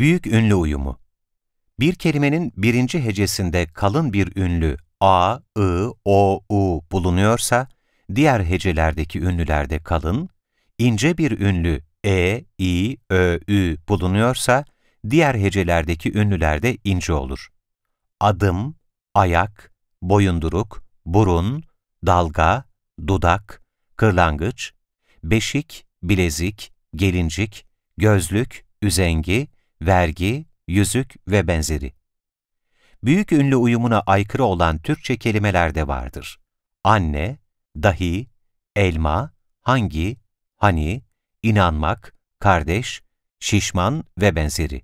Büyük ünlü uyumu Bir kelimenin birinci hecesinde kalın bir ünlü a, i, o, u bulunuyorsa, diğer hecelerdeki ünlülerde kalın, ince bir ünlü e, i, ö, ü bulunuyorsa, diğer hecelerdeki ünlülerde ince olur. Adım, ayak, boyunduruk, burun, dalga, dudak, kırlangıç, beşik, bilezik, gelincik, gözlük, üzengi, vergi, yüzük ve benzeri. Büyük ünlü uyumuna aykırı olan Türkçe kelimeler de vardır. Anne, dahi, elma, hangi, hani, inanmak, kardeş, şişman ve benzeri.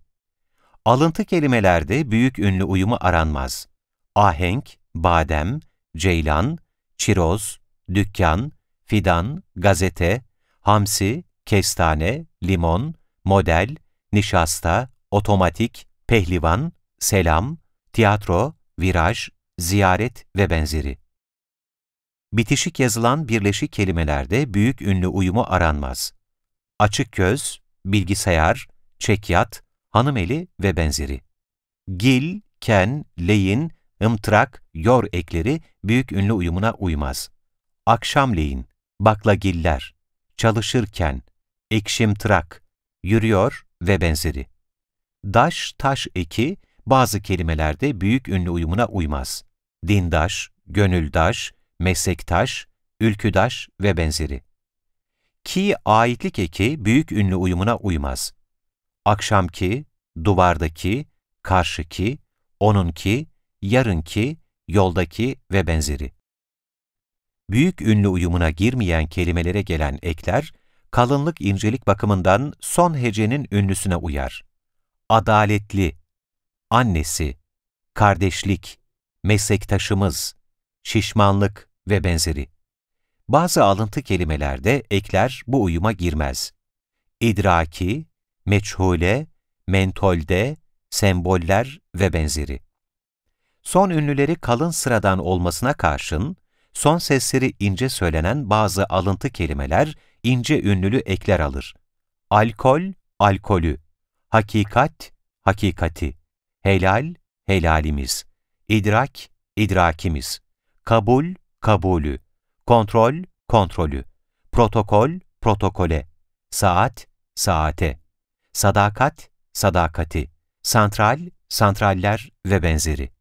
Alıntı kelimelerde büyük ünlü uyumu aranmaz. Ahenk, badem, ceylan, çiroz, dükkan, fidan, gazete, hamsi, kestane, limon, model, nişasta, otomatik, pehlivan, selam, tiyatro, viraj, ziyaret ve benzeri. Bitişik yazılan birleşik kelimelerde büyük ünlü uyumu aranmaz. Açık göz, bilgisayar, çekyat, hanımeli ve benzeri. Gil, ken, leyin, ımtrak, yor ekleri büyük ünlü uyumuna uymaz. Akşamleyin, baklagiller, çalışırken, ekşimtırak, yürüyor ve benzeri. Daş, taş eki bazı kelimelerde büyük ünlü uyumuna uymaz. Dindaş, gönüldaş, meslektaş, ülküdaş ve benzeri. Ki aitlik eki büyük ünlü uyumuna uymaz. Akşamki, duvardaki, karşıki, onunki, yarınki, yoldaki ve benzeri. Büyük ünlü uyumuna girmeyen kelimelere gelen ekler, kalınlık incelik bakımından son hecenin ünlüsüne uyar. Adaletli, annesi, kardeşlik, meslektaşımız, şişmanlık ve benzeri. Bazı alıntı kelimelerde ekler bu uyuma girmez. İdraki, meçhule, mentolde, semboller ve benzeri. Son ünlüleri kalın sıradan olmasına karşın, son sesleri ince söylenen bazı alıntı kelimeler ince ünlülü ekler alır. Alkol, alkolü, hakikat, hakikati, helal, helalimiz, idrak, idrakimiz, kabul, kabulü, kontrol, kontrolü, protokol, protokole, saat, saate, sadakat, sadakati, santral, santraller ve benzeri.